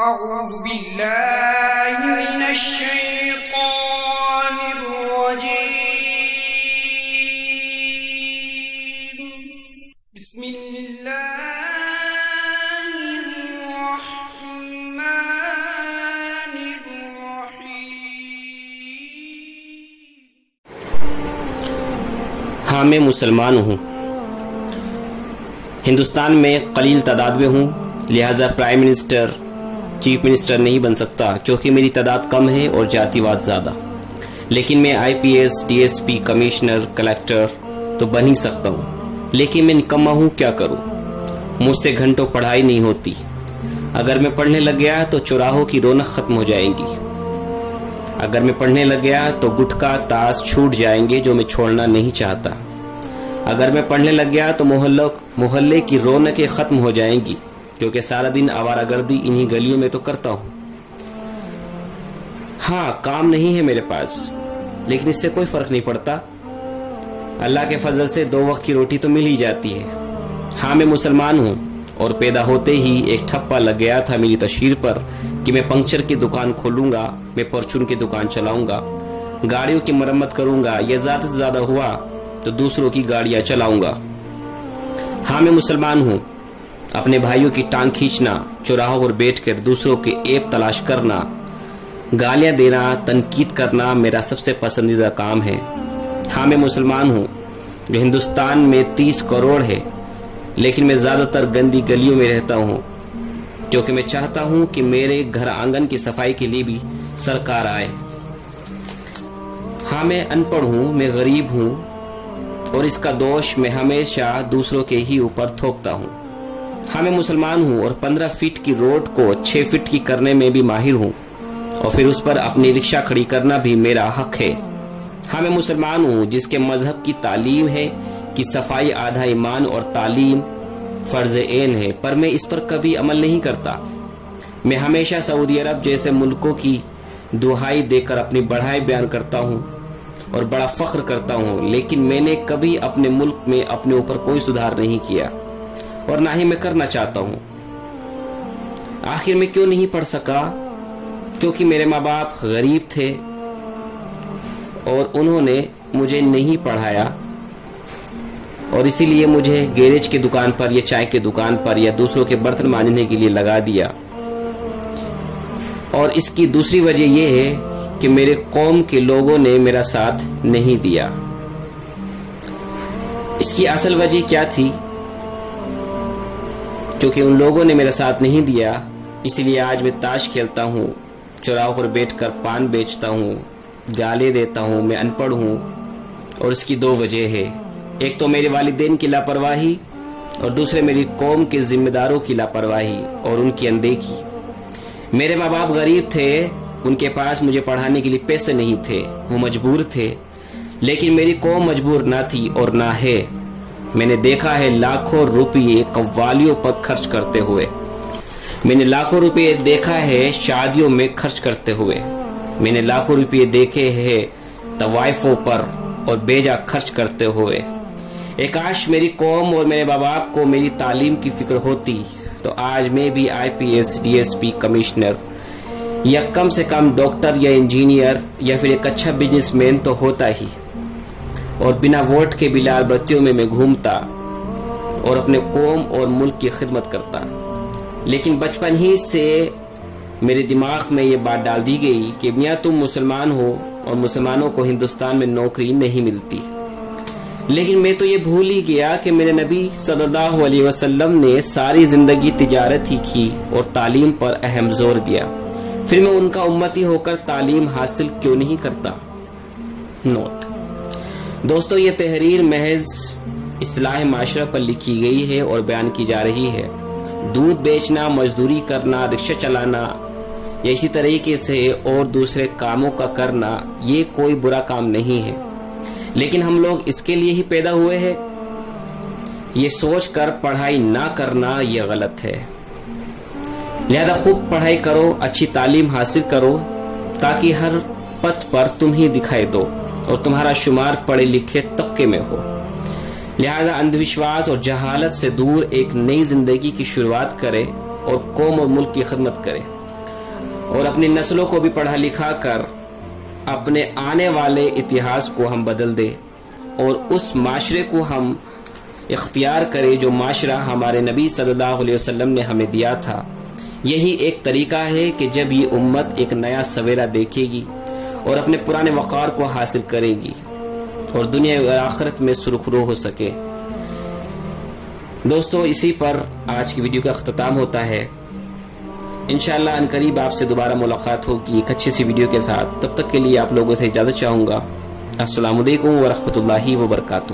أعوذ بالله من الشيطان الرجيم. بسم الله الرحمن الرحيم. ہاں میں مسلمان ہوں۔ ہندوستان میں قلیل تعداد میں ہوں، لہٰذا پرائم منسٹر چیف منسٹر نہیں بن سکتا کیونکہ میری تعداد کم ہے اور جاتی واد زیادہ۔ لیکن میں I P S, D S P, commissioner, collector تو بن ہی سکتا ہوں۔ لیکن میں نکما ہوں، کیا کروں؟ مجھ سے گھنٹوں پڑھائی نہیں ہوتی۔ اگر میں پڑھنے لگ گیا تو چوراہوں کی رونق ختم ہو جائیں گی۔ اگر میں پڑھنے لگ گیا تو گٹکا تاس چھوٹ جائیں گے جو میں چھوڑنا نہیں چاہتا۔ اگر میں پڑھنے لگ گیا تو محلہ محلے کی رونقیں ختم ہو جائیں گی۔ کیونکہ سارا دن آوارہ گردی انہی گلیوں میں تو کرتا ہوں۔ ہاں کام نہیں ہے میرے پاس، لیکن اس سے کوئی فرق نہیں پڑتا۔ اللہ کے فضل سے دو وقت کی روٹی تو مل ہی جاتی ہے۔ ہاں میں مسلمان ہوں اور پیدا ہوتے ہی ایک ٹھپا لگ گیا تھا میری تشہیر پر کہ میں پنکچر کی دکان کھولوں گا، میں پرچون کی دکان چلاؤں گا۔ گاڑیوں کی مرمت کروں گا یہ زیادہ سے زیادہ ہوا تو دوسروں کی گاڑیاں چلاؤں گا۔ ہاں میں مسلمان ہوں اپنے بھائیوں کی ٹانگ کھینچنا، چوراہوں پر بیٹھ کر دوسروں کے ایپ تلاش کرنا، گالیاں دینا، تنقید کرنا میرا سب سے پسندیدہ کام ہے۔ ہاں میں مسلمان ہوں، جو ہندوستان میں تیس کروڑ ہے، لیکن میں زیادہ تر گندی گلیوں میں رہتا ہوں کیونکہ میں چاہتا ہوں کہ میرے گھر آنگن کی صفائی کے لیے بھی سرکار آئے۔ ہاں میں ان پڑھ ہوں، میں غریب ہوں، اور اس کا دوش میں ہمیشہ دوسروں کے ہی اوپر تھوکتا ہوں۔ ہاں میں مسلمان ہوں اور پندرہ فٹ کی روڈ کو چھ فٹ کی کرنے میں بھی ماہر ہوں اور پھر اس پر اپنی رکشہ کھڑی کرنا بھی میرا حق ہے۔ ہاں میں مسلمان ہوں، جس کے مذہب کی تعلیم ہے کہ صفائی، آدھا ایمان اور تعلیم فرض عین ہے، پر میں اس پر کبھی عمل نہیں کرتا۔ میں ہمیشہ سعودی عرب جیسے ملکوں کی دہائی دے کر اپنی بڑھائی بیان کرتا ہوں اور بڑا فخر کرتا ہوں، لیکن میں نے کبھی اپنے ملک میں اپنے اوپر کوئی سدھار نہیں کیا۔ اور نہ ہی میں کرنا چاہتا ہوں۔ آخر میں کیوں نہیں پڑھ سکا؟ کیونکہ میرے ماں باپ غریب تھے اور انہوں نے مجھے نہیں پڑھایا۔ اور اسی لیے مجھے گیریج کی دکان پر یا چائے کی دکان پر یا دوسروں کے برتن مانجنے کے لیے لگا دیا۔ اور اس کی دوسری وجہ یہ ہے کہ میرے قوم کے لوگوں نے میرا ساتھ نہیں دیا۔ اس کی اصل وجہ کیا تھی؟ کیونکہ ان لوگوں نے میرا ساتھ نہیں دیا اسی لیے آج میں تاش کھیلتا ہوں چوراہوں پر بیٹھ کر پان بیچتا ہوں، گالے دیتا ہوں، میں ان پڑھ ہوں۔ اور اس کی دو وجہ ہے ایک تو میرے والدین کی لاپرواہی اور دوسرے میری قوم کے ذمہ داروں کی لاپرواہی اور ان کی اندیکھی۔ میرے ماں باپ غریب تھے، ان کے پاس مجھے پڑھانے کے لیے پیسے نہیں تھے، وہ مجبور تھے، لیکن میری قوم مجبور نہ تھی اور نہ ہے۔ میں نے دیکھا ہے لاکھوں روپیے قوالیوں پر خرچ کرتے ہوئے۔ میں نے لاکھوں روپے دیکھا ہے شادیوں میں خرچ کرتے ہوئے۔ میں نے لاکھوں روپے دیکھے ہیں طوائفوں پر اور بیجا خرچ کرتے ہوئے۔ ایک آش میری قوم اور میرے باپ باپ کو میری تعلیم کی فکر ہوتی، تو آج میں بھی I P S, D S P, commissioner یا کم سے کم ڈاکٹر یا انجینئر یا پھر ایک اچھا بزنس مین تو ہوتا ہی۔ اور بنا ووٹ کے بلال بتیوں میں میں گھومتا اور اپنے قوم اور ملک کی خدمت کرتا۔ لیکن بچپن ہی سے میرے دماغ میں یہ بات ڈال دی گئی کہ میاں تم مسلمان ہو اور مسلمانوں کو ہندوستان میں نوکری نہیں ملتی۔ لیکن میں تو یہ بھول ہی گیا کہ میرے نبی صلی اللہ علیہ وسلم نے ساری زندگی تجارت ہی کی اور تعلیم پر اہم زور دیا۔ پھر میں ان کا امتی ہو کر تعلیم حاصل کیوں نہیں کرتا؟ نوٹ۔ دوستو، یہ تحریر محض اصلاح معاشرہ پر لکھی گئی ہے اور بیان کی جا رہی ہے۔ دودھ بیچنا، مزدوری کرنا، رکشہ چلانا، یا اسی طریقے سے اور دوسرے کاموں کا کرنا، یہ کوئی برا کام نہیں ہے۔ لیکن ہم لوگ اس کے لیے ہی پیدا ہوئے ہیں۔ یہ سوچ کر پڑھائی نہ کرنا یہ غلط ہے۔ لہذا خوب پڑھائی کرو، اچھی تعلیم حاصل کرو، تاکہ ہر پتھ پر تم ہی دکھائی دو۔ اور تمہارا شمار پڑھے لکھے طبقے میں ہو۔ لہذا اندھ وشواس اور جہالت سے دور ایک نئی زندگی کی شروعات کرے اور قوم اور ملک کی خدمت کرے۔ اور اپنی نسلوں کو بھی پڑھا لکھا کر اپنے آنے والے اتہاس کو ہم بدل دے۔ اور اس معاشرے کو ہم اختیار کرے جو معاشرہ ہمارے نبی صلی اللہ علیہ وسلم نے ہمیں دیا تھا۔ یہی ایک طریقہ ہے کہ جب یہ امت ایک نیا سویرا دیکھے گی اور اپنے پرانے وقار کو حاصل کرے گی اور دنیا اور آخرت میں سرخرو ہو سکے۔ دوستو، اسی پر آج کی ویڈیو کا اختتام ہوتا ہے۔ انشاءاللہ، ان قریب آپ سے دوبارہ ملاقات ہوگی، ایک اچھی سی ویڈیو کے ساتھ۔ تب تک کے لیے آپ لوگوں سے اجازت چاہوں گا۔ السلام علیکم ورحمۃ اللہ وبرکاتہ۔